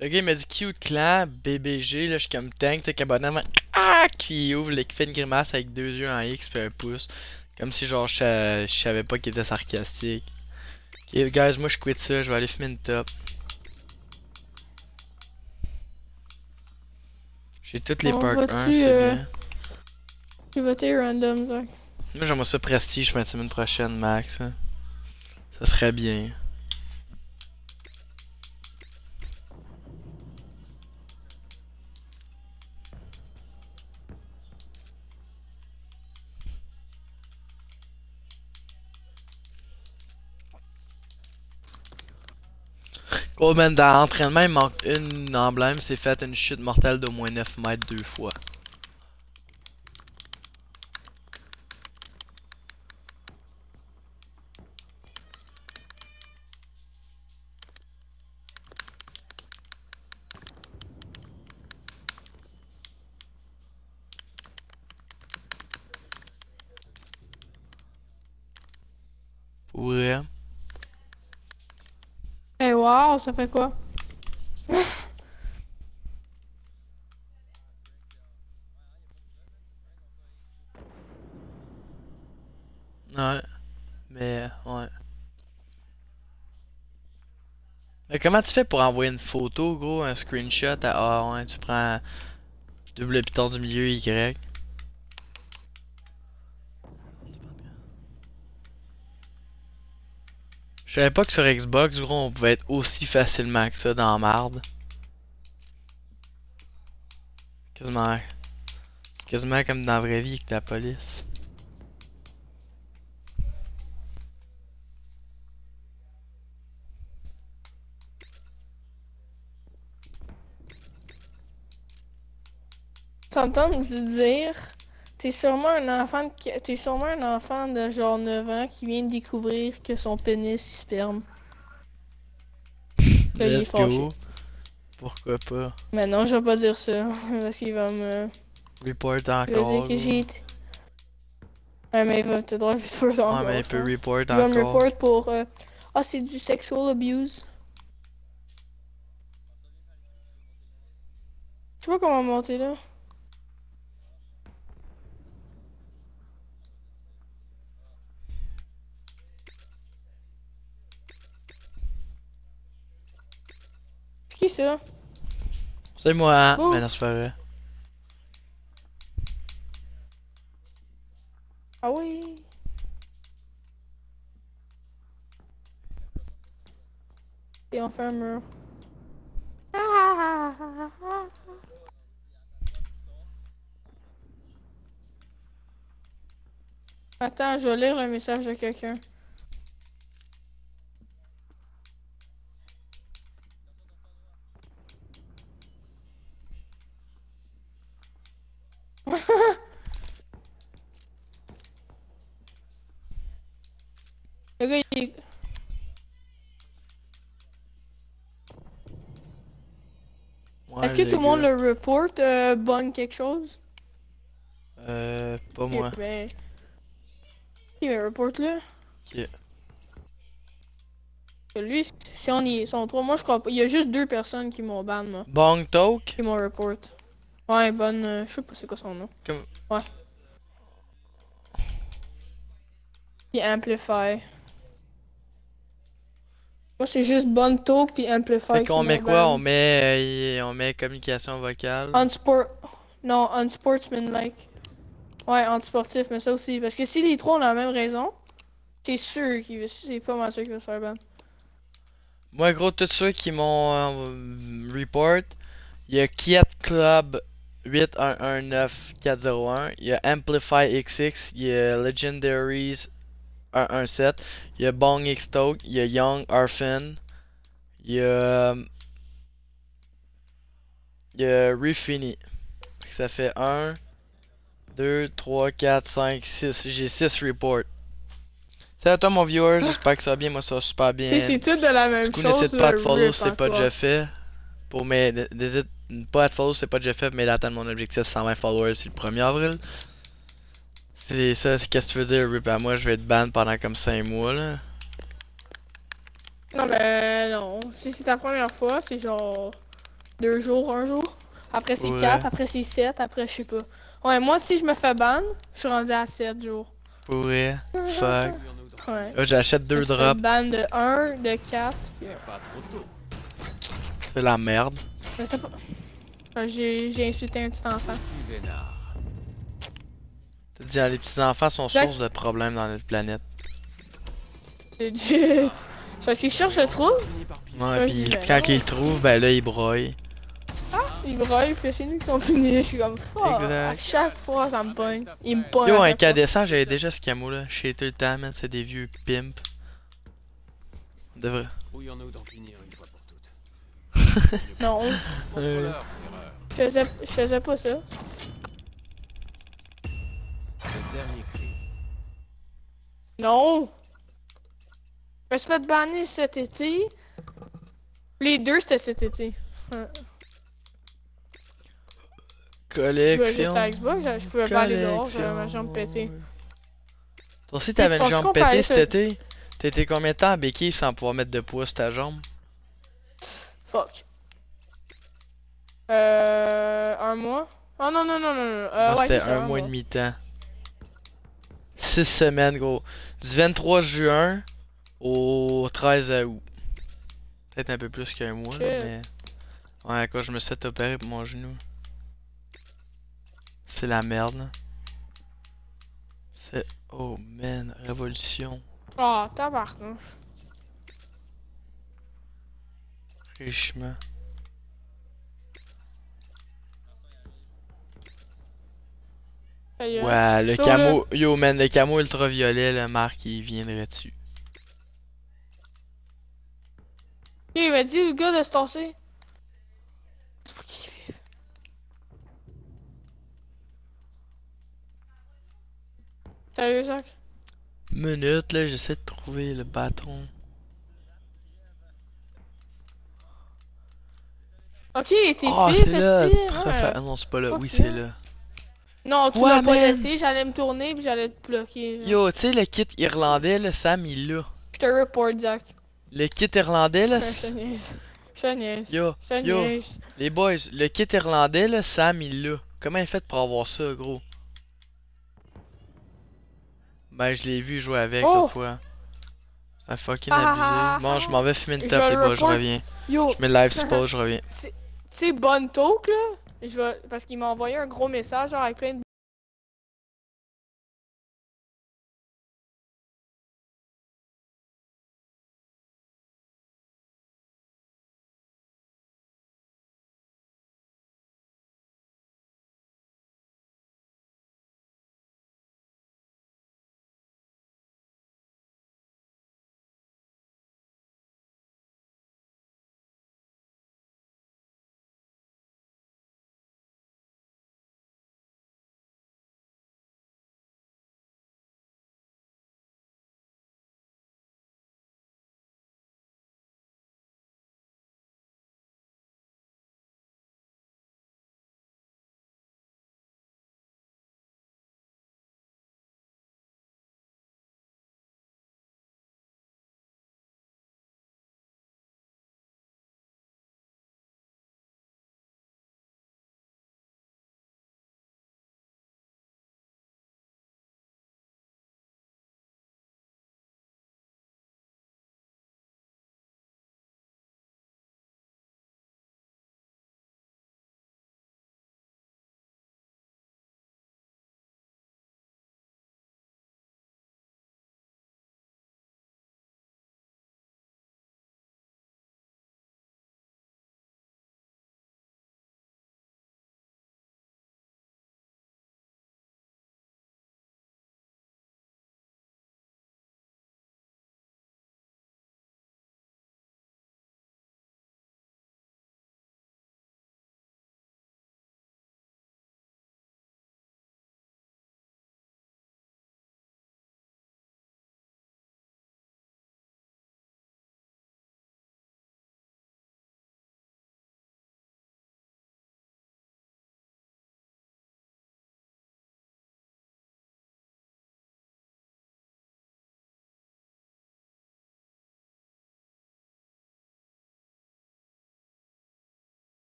Speaker 1: Le gars il m'a dit cute clan, BBG, là je suis comme tank, tu sais qu'abonnement, ah, qui ouvre, qui fait une grimace avec deux yeux en X puis un pouce. Comme si genre je je savais pas qu'il était sarcastique. Ok guys, moi je quitte ça, je vais aller fumer une top. J'ai toutes les
Speaker 4: On
Speaker 1: perks 1,
Speaker 4: va-tu,
Speaker 1: c'est
Speaker 4: euh,
Speaker 1: bien.
Speaker 4: J'ai voté random, Zach.
Speaker 1: Moi j'aimerais ça prestige fin de semaine prochaine, Max. hein. Ça serait bien. Coleman, dans l'entraînement, il manque une emblème, c'est fait une chute mortelle d'au moins 9 mètres deux fois. Pour vrai.
Speaker 4: Eh wow, ça fait quoi?
Speaker 1: Ouais. Mais, ouais. Mais comment tu fais pour envoyer une photo, gros, un screenshot à A? Ouais, tu prends double piton du milieu Y? Je savais pas que sur Xbox, gros, on pouvait être aussi facilement que ça dans la marde. Quasiment. C'est quasiment comme dans la vraie vie avec la police.
Speaker 4: T'entends me dire, t'es sûrement un enfant de... t'es sûrement un enfant de genre 9 ans qui vient de découvrir que son pénis sperme.
Speaker 1: Let's go. Pourquoi pas?
Speaker 4: Mais non, je vais pas dire ça, parce qu'il va me...
Speaker 1: Report
Speaker 4: Il va
Speaker 1: encore.
Speaker 4: dire que j'ai. Ouais, mais il va te droit de faire
Speaker 1: Ouais,
Speaker 4: encore.
Speaker 1: mais il peut report
Speaker 4: Il va me
Speaker 1: encore.
Speaker 4: report pour... euh, Ah, c'est du sexual abuse. Je sais pas comment monter là. Ça?
Speaker 1: C'est moi,
Speaker 4: Oh.
Speaker 1: mais non, c'est pas vrai.
Speaker 4: Ah oui. Et on fait un mur. Attends, je vais lire le message de quelqu'un. Le gars, il est-
Speaker 1: Ouais,
Speaker 4: Est-ce que tout le monde le report euh, bug quelque chose?
Speaker 1: Euh, pas moi.
Speaker 4: Eh ben... Il me report là?
Speaker 1: Ok.
Speaker 4: Que Lui, si on y sont trois, moi je crois pas. Il y a juste deux personnes qui m'ont ban, moi.
Speaker 1: Bong Talk?
Speaker 4: Qui m'ont report. Ouais, bonne. euh, je sais pas c'est quoi son nom.
Speaker 1: Comme-
Speaker 4: Ouais. Puis Amplify. Moi c'est juste bonne talk puis Amplify.
Speaker 1: Fait qu'on met quoi? On met, euh, on met communication vocale.
Speaker 4: Unsport. Non, unsportsmanlike. Ouais, antisportif, mais ça aussi. Parce que si les trois ont la même raison, c'est sûr qu'il. C'est pas mal sûr qu'il va se faire ban.
Speaker 1: Moi, gros, tous ceux qui m'ont euh, report, il y a Kiet Club 8119401, il y a Amplify XX, il y a Legendaries 117, il y a Bong X Toke, il y a Young Arfin, il y a. Il y a Refini. Ça fait 1, 2, 3, 4, 5, 6. J'ai 6 reports. Salut à toi, mon viewer, j'espère que ça va bien. Moi, ça va super bien.
Speaker 4: C'est c'est tout de la même
Speaker 1: Du coup,
Speaker 4: chose.
Speaker 1: n'hésite pas à te follow si c'est pas
Speaker 4: toi.
Speaker 1: déjà fait. Pour mes. N'hésite pas à te follow si c'est pas déjà fait, mais d'atteindre mon objectif 120 followers c'est le 1er avril. C'est ça, c'est qu'est-ce que tu veux dire, Rip? À moi, je vais être ban pendant comme 5 mois là.
Speaker 4: Non, mais non. Si c'est ta première fois, c'est genre deux jours, un jour. Après, c'est
Speaker 1: Ouais.
Speaker 4: quatre, après, c'est sept, après, je sais pas. Ouais, moi, si je me fais ban, je suis rendu à sept jours.
Speaker 1: Pour vrai? Fuck.
Speaker 4: Ouais.
Speaker 1: J'achète deux
Speaker 4: Je fais
Speaker 1: drops.
Speaker 4: ban de 1, de 4.
Speaker 1: C'est la merde.
Speaker 4: J'ai insulté un petit enfant.
Speaker 1: Ah, les petits enfants sont source de problèmes dans notre planète.
Speaker 4: Legit. Parce qu'il cherche le trou,
Speaker 1: Ouais, pis
Speaker 4: ben
Speaker 1: quand ils le trouvent, ben là, ils broient.
Speaker 4: il braille, puis c'est nous qui sont punis. Je suis comme fuck.
Speaker 1: Exact.
Speaker 4: À chaque fois, ça me pogne. Il me pogne.
Speaker 1: Yo, un incandescent, j'avais déjà ce camo là. Chez tout le temps, man. C'est des vieux pimps. On devrait.
Speaker 6: Pourrions-nous d'en finir une fois pour toutes?
Speaker 4: Non,
Speaker 1: Euh,
Speaker 4: je faisais, je faisais pas ça.
Speaker 6: Le dernier cri.
Speaker 4: Non! Je me suis fait bannir cet été. Les deux, c'était cet été. Ouais. Je jouais juste
Speaker 1: collection.
Speaker 4: à Xbox, je pouvais pas aller dehors, j'avais ma jambe pétée.
Speaker 1: Toi aussi, t'avais une jambe pétée cet été? Été combien de temps à béquille sans pouvoir mettre de poids sur ta jambe?
Speaker 4: Fuck. Euh. Un mois? Oh non, non, non, non, non. Euh, ouais,
Speaker 1: c'était
Speaker 4: ça,
Speaker 1: un mois et demi de temps. Six semaines, gros. Du 23 juin au 13 août. Peut-être un peu plus qu'un mois, là, mais... Ouais, quand je me suis fait opérer pour mon genou. C'est la merde. C'est... Oh, man. Révolution.
Speaker 4: Oh, tabarnouche.
Speaker 1: Richement. Ouais, le camo... Yo, man, le camo ultraviolet, le Marc, il viendrait dessus.
Speaker 4: Il m'a dit le gars de se tasser. C'est pour qu'il vive. Sérieux, Zach?
Speaker 1: Minute, là, j'essaie de trouver le bâton.
Speaker 4: Ok, t'es
Speaker 1: Ah,
Speaker 4: fait,
Speaker 1: c'est là! fa- Ah non, c'est pas là.
Speaker 4: fuck
Speaker 1: Oui, c'est là.
Speaker 4: Non, tu m'as pas laissé, j'allais me tourner puis j'allais te bloquer. genre.
Speaker 1: Yo, tu sais, le kit irlandais, là, Sam, il l'a.
Speaker 4: Je te report, Zach.
Speaker 1: Le kit irlandais, là. C'est-
Speaker 4: niaise.
Speaker 1: Yo,
Speaker 4: niaise.
Speaker 1: les boys, le kit irlandais, là, Sam, il l'a. Comment il fait pour avoir ça, gros? Ben, je l'ai vu jouer avec
Speaker 4: Oh!
Speaker 1: l'autre fois. C'est fucking
Speaker 4: Ah, ah, ah,
Speaker 1: abusé. Bon, je m'en vais fumer une
Speaker 4: vais
Speaker 1: les
Speaker 4: le
Speaker 1: boys, je reviens.
Speaker 4: Yo,
Speaker 1: Je mets live suppose, je reviens.
Speaker 4: tu sais, bonne talk là. Je vais. Parce qu'il m'a envoyé un gros message, avec plein de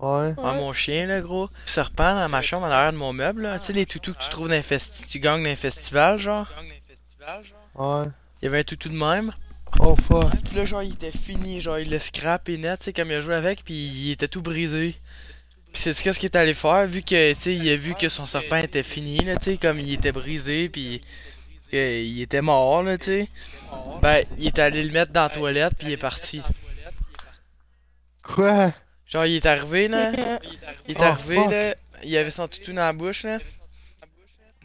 Speaker 3: Ouais.
Speaker 1: Ah, mon chien, là, gros. Serpent dans ma chambre, à l'arrière de mon meuble, là. Tu sais, les toutous que tu trouves dans les festi- tu gagnes dans les festivals, genre.
Speaker 3: Ouais.
Speaker 1: Il y avait un toutou de même.
Speaker 3: Oh fuck.
Speaker 1: Puis là, genre, il était fini, genre, il l'a scrappé net, tu sais, comme il a joué avec, puis il était tout brisé. Puis c'est ce qu'il est allé faire, vu que, tu sais, il a vu que son serpent était fini, là, tu sais, comme il était brisé, puis que il était mort, là, tu sais. Ben, il est allé le mettre dans la toilette, puis il est parti.
Speaker 3: Quoi?
Speaker 1: Genre, il est arrivé, là, il est arrivé, là, il avait son toutou dans la bouche, là.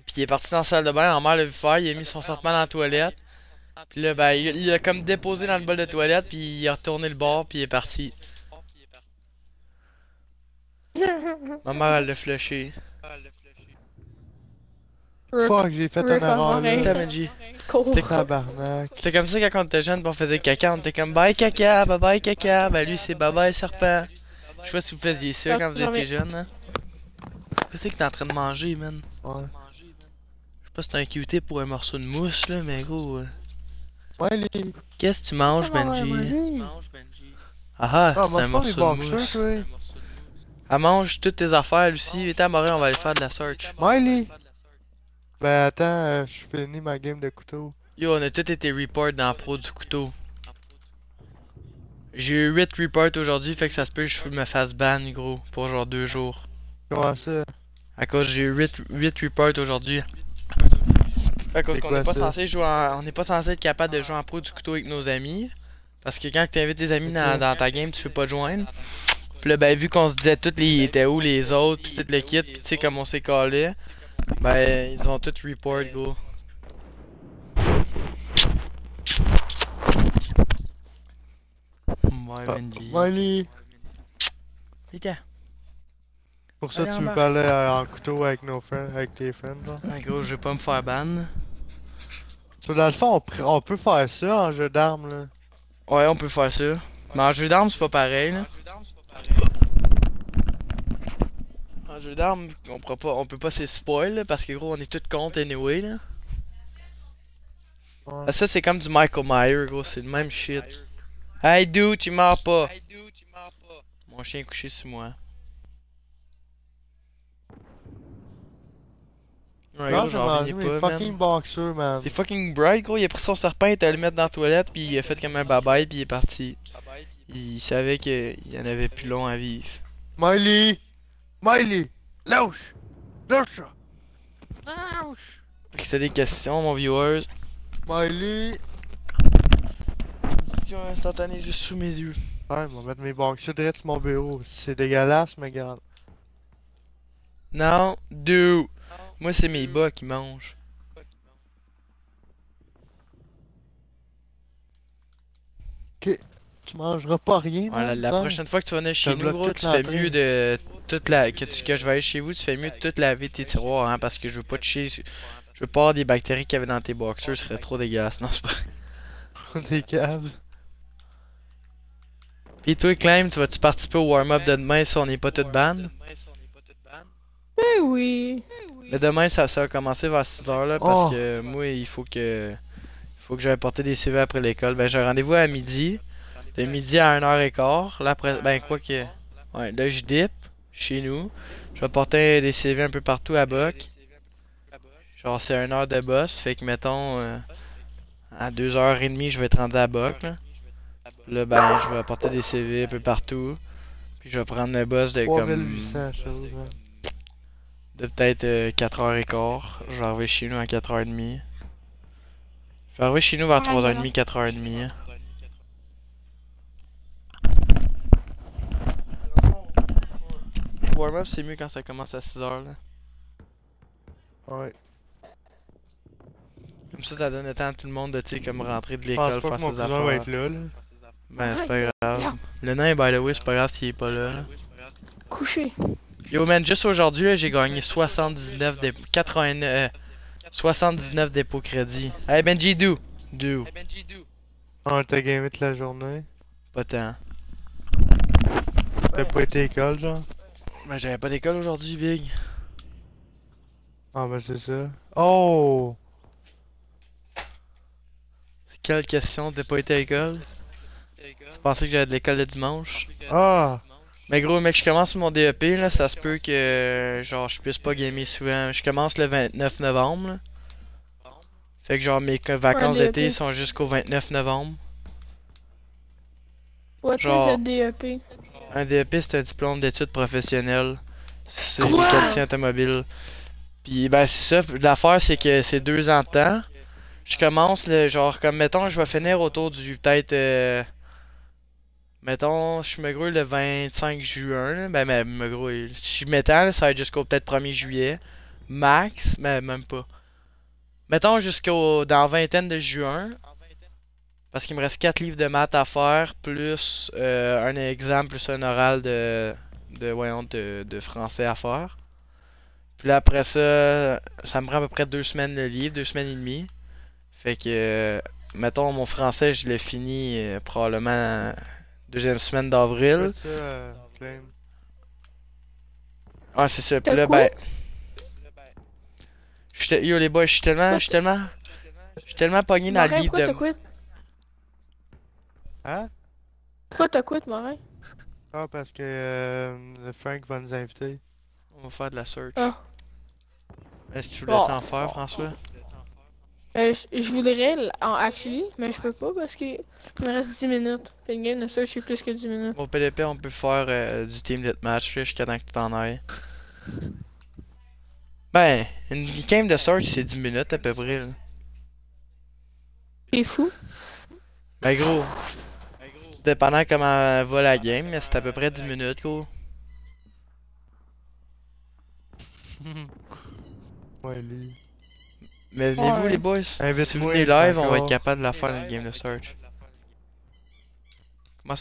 Speaker 1: Puis il est parti dans la salle de bain, en mère l'a vu faire, il a mis son serpent dans la toilette. Puis là, ben, il, il a comme déposé dans le bol de toilette, puis il a retourné le bord, puis il est parti. Ma mère, elle l'a flushé.
Speaker 3: Fuck, j'ai fait un
Speaker 4: en
Speaker 3: là.
Speaker 4: Cool.
Speaker 3: Tabarnak.
Speaker 1: C'était comme ça quand on était jeune, on faisait caca, on était comme bye caca, bye bye caca, ben lui c'est bye bye serpent. Je sais pas si vous faisiez ça quand vous étiez jeune, hein. Qu'est-ce que t'es en train de manger, man?
Speaker 3: Ouais.
Speaker 1: Je sais pas si c'est un QT pour un morceau de mousse, là, mais gros. euh,
Speaker 3: Ouais, les.
Speaker 1: Qu'est-ce que tu manges, Benji?
Speaker 3: Benji?
Speaker 1: Ah ah,
Speaker 3: Ah,
Speaker 1: c'est un morceau de mousse. Elle mange toutes tes affaires, Lucie. Viens à Montréal, on va aller faire de la search.
Speaker 3: Miley. Ben attends, euh, je finis ma game de couteau.
Speaker 1: Yo, on a tous été report dans la pro du couteau. J'ai eu 8 reports aujourd'hui, fait que ça se peut que je me fasse ban, gros, pour genre 2 jours.
Speaker 3: Comment ça?
Speaker 1: À cause j'ai eu 8, 8 reports aujourd'hui. À cause qu'on
Speaker 3: quoi
Speaker 1: n'est pas
Speaker 3: ça?
Speaker 1: censé jouer en- on n'est pas censé être capable de jouer en pro du couteau avec nos amis. Parce que quand tu invites tes amis dans, dans ta game, tu peux pas te joindre. Puis là, ben, vu qu'on se disait tous les étaient où les autres, pis tout le kit, pis tu sais, comme on s'est collé, ben, ils ont tous report, gros. Ouais,
Speaker 3: Ah,
Speaker 1: Benji.
Speaker 3: Miley.
Speaker 1: Putain.
Speaker 3: Pour ça,
Speaker 1: Allez,
Speaker 3: tu me parlais euh, en couteau avec nos friends, avec tes friends, genre.
Speaker 1: Ouais, gros, je vais pas me faire ban.
Speaker 3: Dans le fond, on, pr- on peut faire ça en jeu d'armes, là.
Speaker 1: Ouais, on peut faire ça. Mais en jeu d'armes, c'est pas pareil, là. En jeu d'armes, on, pourra pas, on peut pas se spoil, là, parce que gros, on est tous contre anyway, là.
Speaker 3: Ouais.
Speaker 1: Ah, ça, c'est comme du Michael Myers, gros, c'est le même shit. Hey, dude, tu meurs pas. Mon chien est couché sur moi. Ouais,
Speaker 3: Non,
Speaker 1: gros,
Speaker 3: j'ai
Speaker 1: j'en
Speaker 3: mangé mes
Speaker 1: pas,
Speaker 3: fucking
Speaker 1: man.
Speaker 3: boxers, man.
Speaker 1: C'est fucking bright, gros. Il a pris son serpent, il est allé le mettre dans la toilette, puis il a fait comme un babaye, puis il est parti. Il savait qu'il y en avait plus long à vivre.
Speaker 3: Miley! Miley! Lâche! Lâche ça! Lâche!
Speaker 1: Fait que c'est des questions, mon viewers.
Speaker 3: Miley!
Speaker 1: Question instantanée juste sous mes yeux.
Speaker 3: Ouais, on va mettre mes boxers direct sur mon bureau. C'est dégueulasse, mais regarde.
Speaker 1: Non, deux. Moi, c'est mes bas qui mangent.
Speaker 3: Tu mangeras pas rien,
Speaker 1: Ouais, la, prochaine fois que tu vas venir chez nous, gros,
Speaker 3: toute
Speaker 1: tu fais mieux de toute la que, tu, que je vais aller chez vous, tu fais mieux de tout laver tes tiroirs, hein, parce que je veux pas te chier. Je veux pas avoir des bactéries qu'il y avait dans tes boxers, ce serait trop dégueulasse. Non, c'est pas.
Speaker 3: Des câbles.
Speaker 1: Pis toi, Clem, tu vas-tu participer au warm-up de demain si on n'est pas tout ban?
Speaker 4: Ben oui.
Speaker 1: Mais demain, ça, ça va commencer vers 6h là, parce
Speaker 3: Oh.
Speaker 1: que moi, il faut que. Il faut que j'aille porter des CV après l'école. Ben, j'ai rendez-vous à midi. De midi à 1h15. Là, après. Ben, quoi que. Ouais, là, je dip chez nous. Je vais porter des CV un peu partout à Buck. Genre, c'est 1 heure de boss. Fait que, mettons. euh, à 2h30, je vais être rendu à Buck, là. Là, ben, je vais apporter des CV un peu partout. Puis je vais prendre le boss de comme.
Speaker 3: 3800 choses, man.
Speaker 1: de peut-être euh, 4h15. Je vais arriver chez nous à 4h30. Je vais arriver chez nous vers
Speaker 4: Ah,
Speaker 1: 3h30, 4h30. Warm-up, c'est mieux quand ça commence à 6h. Là.
Speaker 3: Ouais.
Speaker 1: Comme ça, ça donne le temps à tout le monde de, tu sais, comme rentrer de l'école, faire ses
Speaker 3: cousin va être
Speaker 1: affaires.
Speaker 3: là, là.
Speaker 1: Ben, c'est pas grave. Le nain, by the way, c'est pas grave s'il est pas là. là.
Speaker 4: Couché.
Speaker 1: Yo, man, juste aujourd'hui, là, j'ai gagné 79 dé... 89... euh, 79 dépôts crédit. Hey, Benji, do! Do.
Speaker 3: On t'a gamé toute la journée.
Speaker 1: Pas tant.
Speaker 3: T'as pas été à l'école, genre?
Speaker 1: Ben, j'avais pas d'école aujourd'hui, Big.
Speaker 3: Ah, ben c'est ça. Oh!
Speaker 1: C'est quelle question? T'as pas été à l'école? Tu pensais que j'avais de l'école le dimanche?
Speaker 3: Ah!
Speaker 1: Mais gros, mec, je commence mon DEP, là, ça se peut que, genre, je puisse pas gamer souvent. Je commence le 29 novembre, là. Fait que, genre, mes vacances d'été sont jusqu'au 29 novembre.
Speaker 4: What
Speaker 1: Genre-
Speaker 4: is a DEP?
Speaker 1: Un DEP, c'est un diplôme d'études professionnelles. C'est
Speaker 4: Quoi?
Speaker 1: mécanicien automobile. Puis, ben, c'est ça. L'affaire, c'est que c'est deux ans de temps. Je commence, le genre, comme, mettons, je vais finir autour du, peut-être, euh, mettons, je me grouille le 25 juin. Ben, mais, me grouille. Si je m'étends, ça va être jusqu'au peut-être 1er juillet. Max, mais même pas. Mettons jusqu'au, dans vingtaine de juin. Parce qu'il me reste 4 livres de maths à faire, plus euh, un examen, plus un oral de, de, voyons, de, de français à faire. Puis là, après ça, ça me prend à peu près deux semaines le livre, deux semaines et demie. Fait que, mettons, mon français, je l'ai fini euh, probablement deuxième semaine d'avril.
Speaker 3: Euh.
Speaker 1: Ah, c'est ça. Puis là,
Speaker 4: quoi?
Speaker 1: ben. j'étais- Yo, les boys, je suis tellement. Je suis tellement. Je suis tellement pogné dans le
Speaker 4: Morin,
Speaker 1: livre
Speaker 4: pourquoi
Speaker 1: de.
Speaker 4: t'as quit?
Speaker 3: Hein?
Speaker 4: Pourquoi t'as quit, Morin?
Speaker 3: Ah, parce que euh, le Frank va nous inviter.
Speaker 1: On va faire de la search.
Speaker 4: Ah.
Speaker 1: Est-ce que tu voulais
Speaker 4: Oh,
Speaker 1: t'en faire, François?
Speaker 4: Euh, je je voudrais en actually, mais je peux pas parce que il me reste 10 minutes. Puis une game de search, c'est plus que 10 minutes.
Speaker 1: Au PDP, on peut faire euh, du team deathmatch jusqu'à temps que tu t'en ailles. Ben, une game de search, c'est 10 minutes à peu près.
Speaker 4: C'est fou.
Speaker 1: Ben, gros. Dépendant comment va la game, mais c'est à peu près 10 minutes, gros.
Speaker 3: ouais, lui.
Speaker 1: Mais venez-vous,
Speaker 4: Ouais.
Speaker 1: les boys? Si vous venez live, on va être capable de la faire une game de search.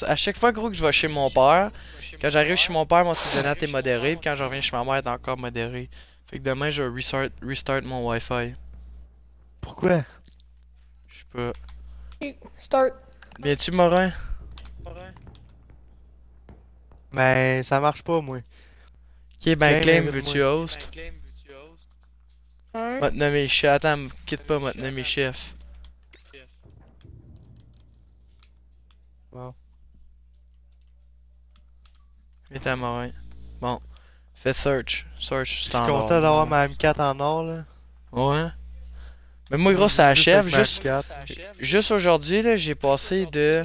Speaker 1: À chaque fois, gros, que je vais chez mon père, quand j'arrive chez mon père, mon Net est modéré, puis quand je reviens chez ma mère, elle est encore modéré. Fait que demain, je vais restart, restart mon Wi-Fi.
Speaker 3: Pourquoi?
Speaker 1: Je sais pas.
Speaker 4: Start.
Speaker 1: Viens-tu, Morin?
Speaker 3: Mais ça marche pas, moi.
Speaker 1: Ok, ben,
Speaker 3: Claim,
Speaker 1: veux-tu host?
Speaker 4: Hein?
Speaker 1: Va te nommer chef. Attends, me quitte pas, va te nommer chef.
Speaker 3: Bon.
Speaker 1: Viens Morin. Bon. Fais search. Search
Speaker 3: Je suis content d'avoir ma M4 en or, là.
Speaker 1: Ouais. Mais moi, gros, ça achève. Juste,
Speaker 3: M4.
Speaker 1: juste aujourd'hui, là, j'ai passé de,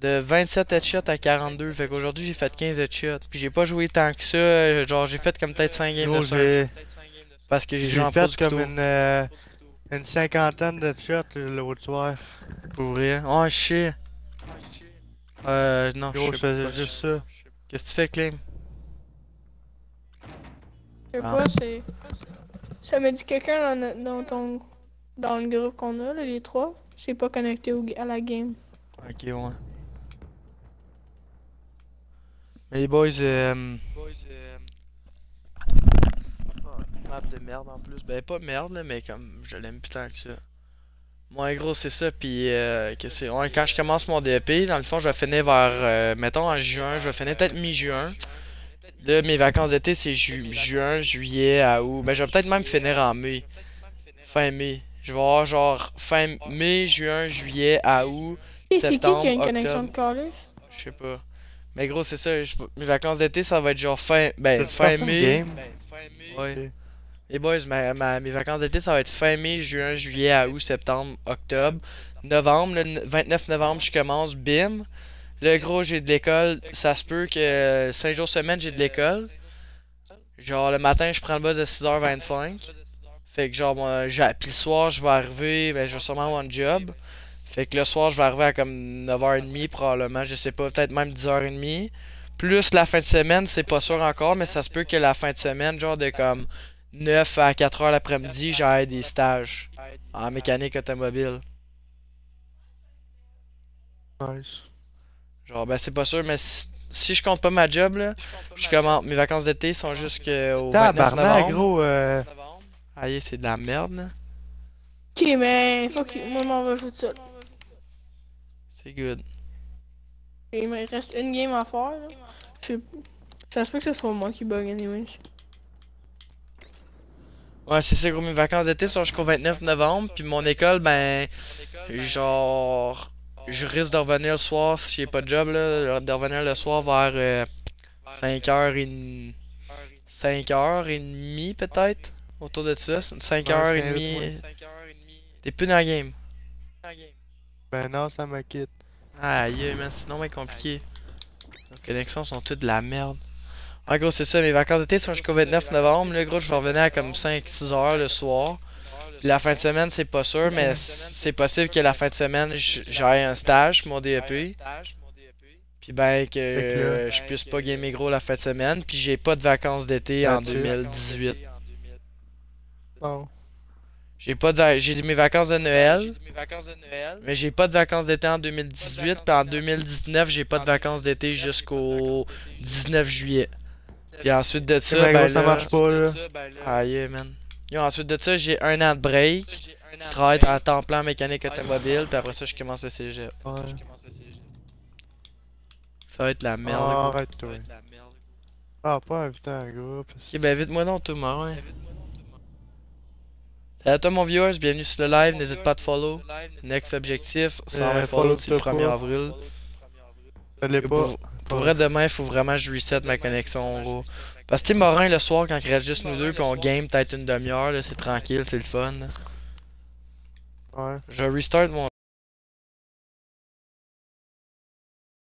Speaker 1: de 27 headshots à 42. Fait qu'aujourd'hui, j'ai fait 15 headshots. Puis j'ai pas joué tant que ça. Genre, j'ai fait comme peut-être 5 games de search. Parce que j'ai
Speaker 3: j'ai
Speaker 1: genre pas du
Speaker 3: fait comme
Speaker 1: couteau.
Speaker 3: une, euh, une cinquantaine de shots l'autre soir.
Speaker 1: Pour vrai? Oh, je sais. Euh, non, je
Speaker 3: faisais juste ça.
Speaker 1: Qu'est-ce que tu fais, Claim?
Speaker 4: Je sais
Speaker 1: Ah.
Speaker 4: pas, c'est. Ça me dit quelqu'un dans, dans ton. Dans le groupe qu'on a, là, les trois. C'est pas connecté au, à la game.
Speaker 1: Ok, ouais. Mais les boys, euh... ah, map de merde en plus. Ben, pas merde, là, mais comme je l'aime plus tant que ça. Moi, gros, c'est ça. Puis, euh, que c'est... ouais, quand je commence mon DEP, dans le fond, je vais finir vers, euh, mettons, en juin. Je vais finir peut-être mi-juin. Là, mes vacances d'été, c'est ju- juin, juillet, à août. Ben, je vais peut-être même finir en mai. Fin mai. Je vais avoir genre fin mai, juin, juillet, à août.
Speaker 4: Et c'est qui qui a une connexion de college?
Speaker 1: Je sais pas. Mais gros, c'est ça. je- mes vacances d'été, ça va être genre fin. Ben,
Speaker 3: T'as-tu
Speaker 1: fin mai.
Speaker 3: game?
Speaker 1: Ouais. Les boys, ma, mes vacances d'été, ça va être fin mai, juin, juillet, à août, septembre, octobre. Novembre, le n- 29 novembre, je commence, bim. Le gros, j'ai de l'école. Ça se peut que 5 jours semaine, j'ai de l'école. Genre, le matin, je prends le bus de 6h25. Fait que genre, moi, puis le soir, je vais arriver, ben, je vais sûrement avoir un job. Fait que le soir, je vais arriver à comme 9h30 probablement, je sais pas, peut-être même 10h30. Plus la fin de semaine, c'est pas sûr encore, mais ça se peut que la fin de semaine, genre de comme 9 à 4h l'après-midi, j'aille des stages en mécanique automobile.
Speaker 3: Nice.
Speaker 1: Genre, ben c'est pas sûr, mais si, si je compte pas ma job, là, je commence, mes vacances d'été sont jusqu'au 29
Speaker 3: Tabarnak,
Speaker 1: novembre.
Speaker 3: gros. Euh...
Speaker 1: Aïe, c'est de la merde, là.
Speaker 4: Ok, mais fuck you, moi, m'en vais jouer tout seul.
Speaker 1: C'est good.
Speaker 4: Et il me reste une game à faire. Là. Je sais- Ça se peut que ce soit moi qui bug, anyways.
Speaker 1: Ouais, c'est ça, gros. Mes vacances d'été sont jusqu'au 29 novembre. Puis mon école, ben. Genre. je risque de revenir le soir si j'ai pas de job là, de revenir le soir vers euh, 5h30 5h30 peut-être autour de ça, 5h30. T'es plus dans la game.
Speaker 3: Ben non, ça me quitte.
Speaker 1: Aïe, man, c'est non mais compliqué. Les connexions sont toutes de la merde. En gros, c'est ça, mes vacances d'été sont jusqu'au 29 novembre. Là, gros, je vais revenir à comme 5-6 heures le soir. Puis la fin de semaine, c'est pas sûr, mais c'est possible que la fin de semaine, j'aille un stage, mon DEP. Puis ben, que euh, je puisse pas gamer gros la fin de semaine. Puis j'ai pas de vacances d'été en
Speaker 3: That's it.
Speaker 1: 2018.
Speaker 3: Bon.
Speaker 1: J'ai pas de j'ai mes vacances de Noël, mais j'ai pas de vacances d'été en 2018. Puis en 2019, j'ai pas de vacances d'été jusqu'au 19 juillet. Puis ensuite de ça,
Speaker 3: ben,
Speaker 1: ben
Speaker 3: ça marche pas, là.
Speaker 1: Aïe, man. Yo, ensuite de ça, j'ai un an de break. Je travaille à temps plein en mécanique automobile, puis après ça, je commence le cégep.
Speaker 3: Ouais.
Speaker 1: Ça va être la merde.
Speaker 3: Ah,
Speaker 1: gros.
Speaker 3: arrête-toi. Ah, pas inviter un groupe.
Speaker 1: Ok, ben vite-moi non, tout marin. Salut à toi, mon viewers, bienvenue sur le live. N'hésite pas à te follow. Next objectif, 120
Speaker 3: Euh,
Speaker 1: follow, c'est le
Speaker 3: follow-toi
Speaker 1: 1er
Speaker 3: pas.
Speaker 1: avril.
Speaker 3: Ça
Speaker 1: Et
Speaker 3: pas.
Speaker 1: Pour, vrai, demain, il faut vraiment que je reset ma connexion, gros. Parce que, Morin, le soir, quand il reste juste nous deux, puis on game peut-être une demi-heure, là, c'est tranquille, c'est le fun. là.
Speaker 3: Ouais.
Speaker 1: Je restart mon